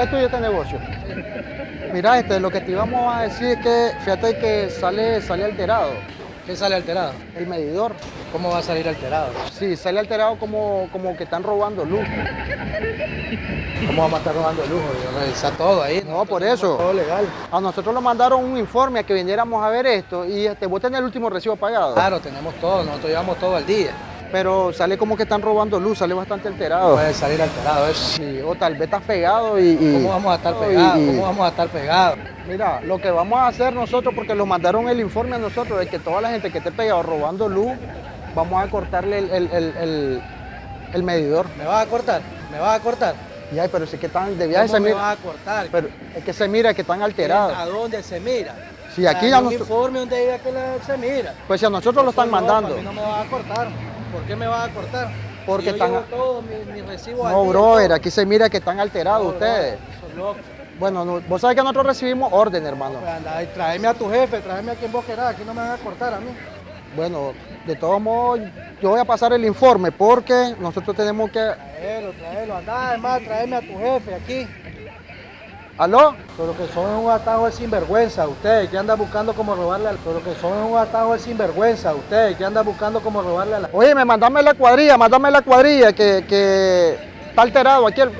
¿Es tuyo este negocio? Mira, este, lo que te íbamos a decir es que, fíjate que sale, sale alterado ¿Qué sale alterado? el medidor. ¿Cómo va a salir alterado? Sí, sale alterado como, como que están robando luz. ¿Cómo vamos a estar robando lujo? Revisar todo ahí. No, por eso. Todo legal. A nosotros nos mandaron un informe a que viniéramos a ver esto y este, vos tenés el último recibo pagado. Claro, tenemos todo, nosotros llevamos todo el día. Pero sale como que están robando luz, sale bastante alterado. Puede salir alterado eso. Sí, o tal vez estás pegado y... y- ¿Cómo vamos a estar pegados? ¿Cómo vamos a estar pegados? Mira, lo que vamos a hacer nosotros, porque nos mandaron el informe a nosotros, es que toda la gente que esté pegado robando luz, vamos a cortarle el, el- el- el- medidor. ¿Me vas a cortar? ¿Me vas a cortar? Y ay, pero si es que están de viaje, ¿Cómo se me vas a cortar? pero es que se mira que están alterados. ¿A dónde se mira? Sí, aquí Dame ya un nos- informe donde diga que la- se mira. Pues si a nosotros lo están mandando. A mí no me vas a cortar. ¿Por qué me vas a cortar? Porque yo están- llevo todo, mi, mi recibo al No, brother, todo. aquí se mira que están alterados No, ustedes. brother. Bueno, no- vos sabés que nosotros recibimos orden, hermano. Pues anda, y tráeme a tu jefe, tráeme a quien vos querás, aquí no me van a cortar a mí. Bueno, de todos modos, yo voy a pasar el informe porque nosotros tenemos que... Traelo, traelo, anda, además, tráeme a tu jefe aquí. ¿Aló? Pero que son un atajo de sinvergüenza, ustedes que andan buscando como robarle al... Pero que son un atajo de sinvergüenza, ustedes que andan buscando como robarle a la... Oye, me mandame la cuadrilla, mandame la cuadrilla que, que está alterado aquí. el-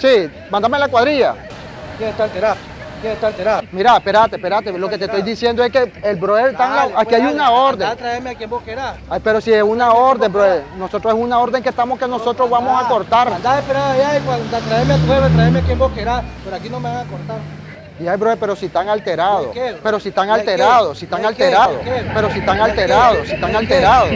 Sí, mandame la cuadrilla. ¿Quién está alterado? ¿Quién está alterado? Mira, espérate, espérate, lo que te estoy diciendo es que el brother está en la- aquí pues, hay dale, una orden. Tráeme a quien vos querás. Ay, pero si es una orden, brother, nosotros es una orden que estamos que nosotros vamos a cortar. Anda, espera allá y cuando tráeme a tu jefe, tráeme a quien vos querás. Pero aquí no me van a cortar. Y ay, brother, pero si están alterados, pero si están alterados, si ¿Y están alterados, pero si están alterados, si ¿Y están alterados.